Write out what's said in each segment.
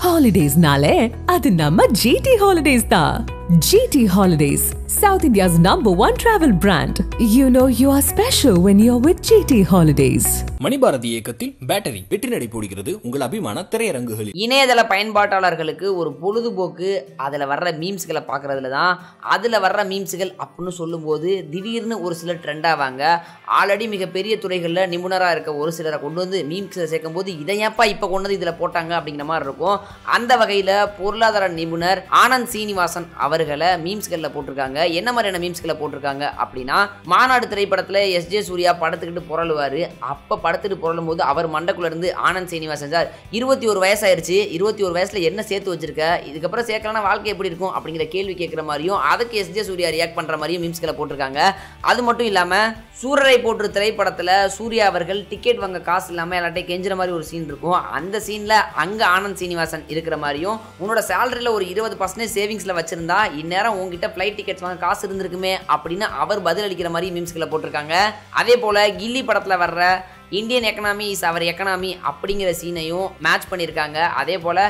ஹாலிடேஸ்னாலே அது நம்ம ஜிடி ஹாலிடேஸ் தான் GT holidays South India's number one travel brand you know you are special when you are with GT holidays Manibharathi இயக்கத்தில் battery வெற்றி நடை போடுகிறது உங்கள் அபிமான திரையரங்குகளில். இணையதள பயன்பாட்டாளர்களுக்கு ஒரு பொழுதுபோக்கு அதில் வர்ற மீம்ஸ்களை பார்க்குறதுல தான் அதில் வர்ற மீம்ஸ்கள் அப்படின்னு சொல்லும்போது திடீர்னு ஒரு சிலர் ட்ரெண்ட் ஆவாங்க. ஆல்ரெடி மிகப்பெரிய துறைகளில் நிபுணராக இருக்க ஒரு சிலரை கொண்டு வந்து மீம்ஸை சேர்க்கும் போது இதை ஏன்ப்பா இப்போ கொண்டு வந்து இதில் போட்டாங்க அப்படிங்கிற மாதிரி இருக்கும். அந்த வகையில் பொருளாதார நிபுணர் ஆனந்த் சீனிவாசன் அவர்களை மீம்ஸ்களில் போட்டிருக்காங்க. என்ன மாதிரியான மீம்ஸ்களை போட்டிருக்காங்க அப்படின்னா மாநாடு திரைப்படத்தில் எஸ். ஜே. சூர்யா படத்துக்கிட்டு புரளுவார். அப்போ படத்துட்டு புரளும் போது அவர் மண்டக்குள்ள இருந்து ஆனந்த் சீனிவாசன் சார் இருபத்தி ஒரு வயசாயிருச்சு. இருபத்தி ஒரு வயசில் என்ன சேர்த்து வச்சிருக்க? இதுக்கப்புறம் சேர்க்கலனா வாழ்க்கை எப்படி இருக்கும்? அப்படிங்கிற கேள்வி கேட்குற மாதிரியும் அதுக்கு எஸ். ஜே. சூர்யா ரியாக்ட் பண்ணுற மாதிரியும் மீம்ஸ்களை போட்டிருக்காங்க. அது மட்டும் இல்லாமல் சூரரை போற்று திரைப்படத்தில் சூர்யா அவர்கள் டிக்கெட் வாங்க காசு இல்லாமல் எல்லாட்டையும் கெஞ்சுற மாதிரி ஒரு சீன் இருக்கும். அந்த சீனில் அங்கே ஆனந்த் சீனிவாசன் இருக்கிற மாதிரியும் உன்னோட சேலரியில் ஒரு இருபது பர்சன்டேஜ் சேவிங்ஸில் வச்சுருந்தா இந்நேரம் உங்ககிட்ட ஃப்ளைட் டிக்கெட்ஸ் வாங்க காசு இருந்திருக்குமே அப்படின்னு அவர் பதில் அளிக்கிற மாதிரி மீம்ஸ்களை போட்டிருக்காங்க. அதே போல் கில்லி படத்தில் வர்ற Indian economy is our economy அப்படிங்கிற சீனையும் மேட்ச் பண்ணியிருக்காங்க. அதே போல்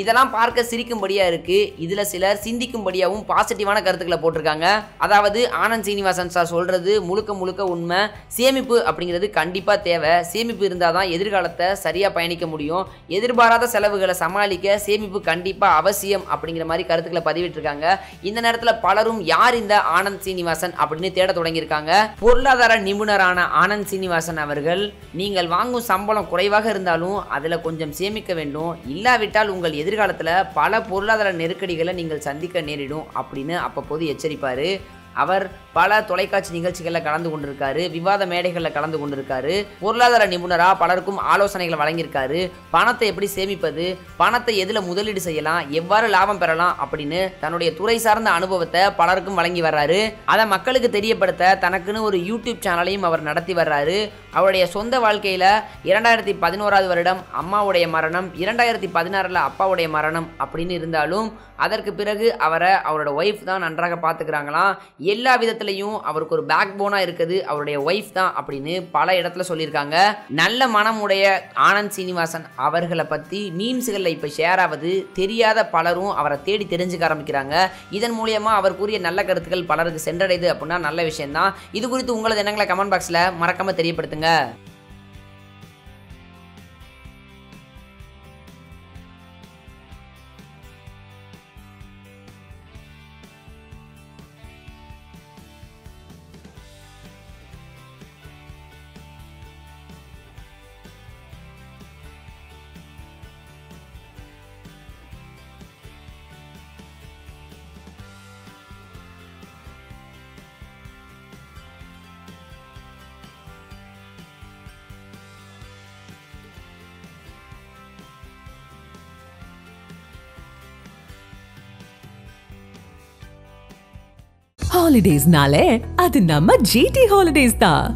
இதெல்லாம் பார்க்க சிரிக்கும்படியாக இருக்குது இதில் சிலர் சிந்திக்கும்படியாகவும் பாசிட்டிவான கருத்துக்களை போட்டிருக்காங்க. அதாவது ஆனந்த் சீனிவாசன் சார் சொல்கிறது முழுக்க முழுக்க உண்மை. சேமிப்பு அப்படிங்கிறது கண்டிப்பாக தேவை. சேமிப்பு இருந்தால் தான் எதிர்காலத்தை சரியாக பயணிக்க முடியும். எதிர்பாராத செலவுகளை சமாளிக்க சேமிப்பு கண்டிப்பாக அவசியம் அப்படிங்கிற மாதிரி கருத்துக்களை பதிவிட்டிருக்காங்க. இந்த நேரத்தில் பலரும் யார் இந்த ஆனந்த் சீனிவாசன் அப்படின்னு தேட தொடங்கியிருக்காங்க. பொருளாதார நிபுணரான ஆனந்த் சீனிவாசன் அவர்கள் நீங்கள் வாங்கும் சம்பளம் குறைவாக இருந்தாலும் அதில் கொஞ்சம் சேமிக்க வேண்டும். இல்லாவிட்டால் உங்கள் எதிர்காலத்தில் பல பொருளாதார நெருக்கடிகளை நீங்கள் சந்திக்க நேரிடும் அப்படின்னு அப்பப்போது எச்சரிப்பார். அவர் பல தொலைக்காட்சி நிகழ்ச்சிகளில் கலந்து கொண்டிருக்காரு. விவாத மேடைகளில் கலந்து கொண்டிருக்காரு. பொருளாதார நிபுணராக பலருக்கும் ஆலோசனைகளை வழங்கியிருக்காரு. பணத்தை எப்படி சேமிப்பது? பணத்தை எதில் முதலீடு செய்யலாம்? எவ்வாறு லாபம் பெறலாம்? அப்படின்னு தன்னுடைய துறை சார்ந்த அனுபவத்தை பலருக்கும் வழங்கி வர்றாரு. அதை மக்களுக்கு தெரியப்படுத்த தனக்குன்னு ஒரு யூடியூப் சேனலையும் அவர் நடத்தி வர்றாரு. அவருடைய சொந்த வாழ்க்கையில் இரண்டாயிரத்தி பதினோராவது வருடம் அம்மாவுடைய மரணம் இரண்டாயிரத்தி பதினாறில் அப்பாவுடைய மரணம் அப்படின்னு இருந்தாலும் அதற்கு பிறகு அவரை அவரோட ஒய்ஃப் தான் நன்றாக பார்த்துக்கிறாங்களாம். எல்லா விதத்துலையும் அவருக்கு ஒரு பேக் போனாக இருக்குது. அவருடைய ஒய்ஃப் தான் அப்படின்னு பல இடத்துல சொல்லியிருக்காங்க. நல்ல மனமுடைய ஆனந்த் சீனிவாசன் அவர்களை பற்றி மீம்ஸுகளில் இப்போ ஷேர் ஆகுது தெரியாத பலரும் அவரை தேடி தெரிஞ்சுக்க ஆரம்பிக்கிறாங்க. இதன் மூலியமாக அவர் கூறிய நல்ல கருத்துக்கள் பலருக்கு சென்றடையுது அப்படின்னா நல்ல விஷயம்தான். இது குறித்து உங்களது எண்ணங்களை கமெண்ட் பாக்ஸில் மறக்காமல் தெரியப்படுத்துங்க. 啊 ஹாலிடேஸ்னாலே அது நம்ம ஜிடி ஹாலிடேஸ் தான்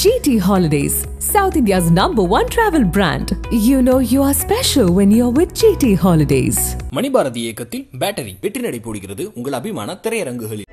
GT holidays South India's number one travel brand you know you are special when you are with GT holidays Manibharathi இயக்கத்தில் பேட்டரி வெற்றி நடை போடுகிறது உங்கள் அபிமான திரையரங்குகளில்.